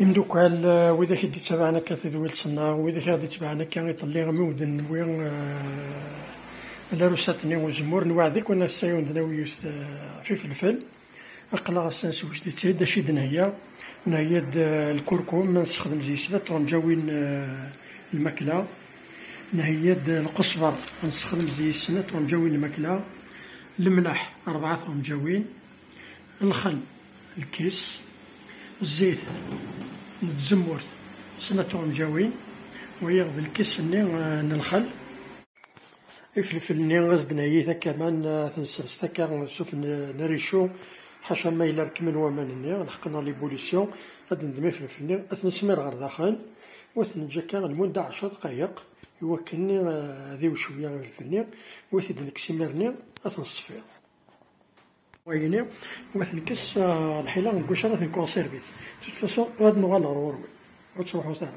يمدوكال وإذا كي كثير سنا وإذا كي تبعنا كان يطلع مودن وين لا روساتني وزمور نوعدك ونا السيون دناوي في فلفل. أقلا السنس وش دي تيدا شي دنيا نهيد الكركم ما نستخدم زي سدا جاوين الماكلة. نهيد القصفر نستخدم زي السنة جاوين الماكلة. الملح أربعة مجاوين الخل الكيس. الزيت الزمورت سنة مجاوين ويغذ الكيس ني الخل. الفلفل ني غزدنا هي كمان تنسرس تاكا سوف نريشو حاشا ما إلا ركمن ومان ني لحقنا ليبوليسيون. غادي ندمي فلفل ني أثنسمير غير داخل وثنجاكا لمدة عشر دقايق. يوكلني ذي وشوية فلفل ني وثي دنكسيمير ني أثنصفير ويني وثنكس الحيلة نقوش راه تنكونسيرفيت توت فاسون غاد نغال روروي وتروحو ثاني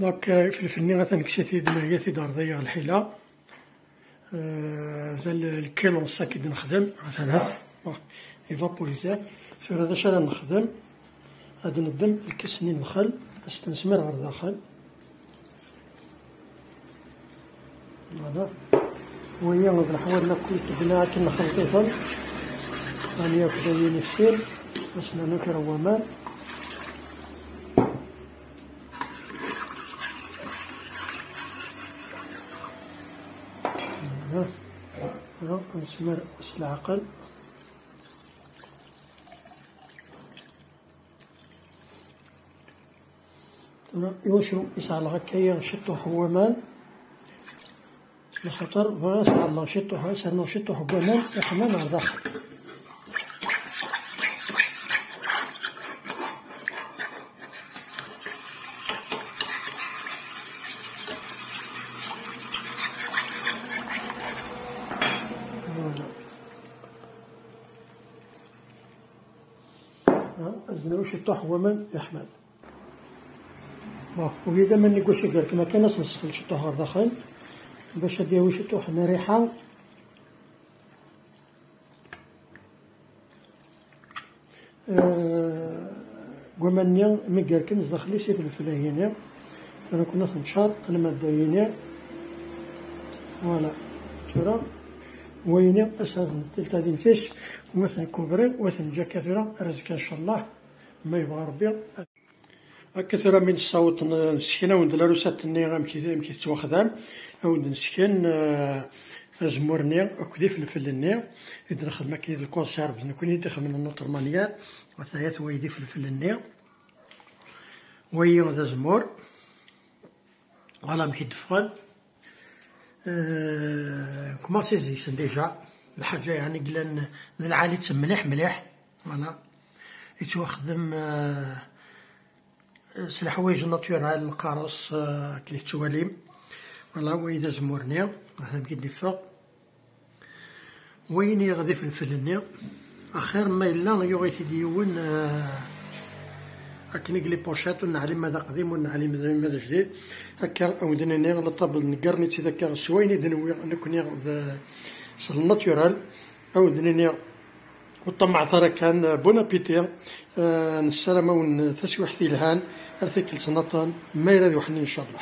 دونك فلفل ني غتنكسي تيد هي تيد رضية الحيلة. زال الكيلو نص كي نخدم ثلاث ايفابوريزار في هذا شرا نخدم. هاد ندم الكسني الخل استنسمر غير داخل. فوالا وهي غد الحوال ناكل تبنا كنا خلطيتهم راني ياكل ينفسير باش نكر ومان نسمر العقل. يوشو يسعى هكايا نشطو حوامان لخاطر فوالا سعى الله نشطو سرنا نشطو حوامان يحمان على الداخل أزنوش الطح ومن يحمل وإذا من؟ نقول شكر كما كان نسخل شطوح داخل باش ديوي شطوح ريحة. قمنيا مقر كنز داخلي سيد الفلاهينيا أنا كنا نشاط أنا مادينيا فوالا ترى. ويني أساس التلتا دينتيش ومثلا كوبري ومثلا جا كثيرا رزق إن شاء الله. ما يبغى ربي. كثيرا من الصوت نسكن وند لاروسات غام كي كي تواخدام وند نسكن أزمورني أكدي في الفلني إذا نخدم كي الكونسيرف نكون يدخل من النوترمانيات وثلاث ويدي في الفلني وي ذا زمور. على مكي دفغل كما سيزيسن ديجا الحاجة يعني قلنا العالي مليح مليح فوالا. يتوخدم أه سي الحوايج ناتورال القارص أه كي تواليم فوالا وإذا زمورني؟ هذا بكي فوق وين يغذي في الفلني أخير ما إلا يوغي ديون أه هكا نقلي بوشات ونعلم ماذا قديم ونعلم ماذا جديد. هكا أودنا نيغ لطابل نقرني تذكر سويني دنوي نكون يغ سل ناتورال أودنا نيغ وطمع ثرا كان بون ابيتي آه نسلم ونثسي وحدي الهان ارثيك لسنطان ما يراد وحني ان شاء الله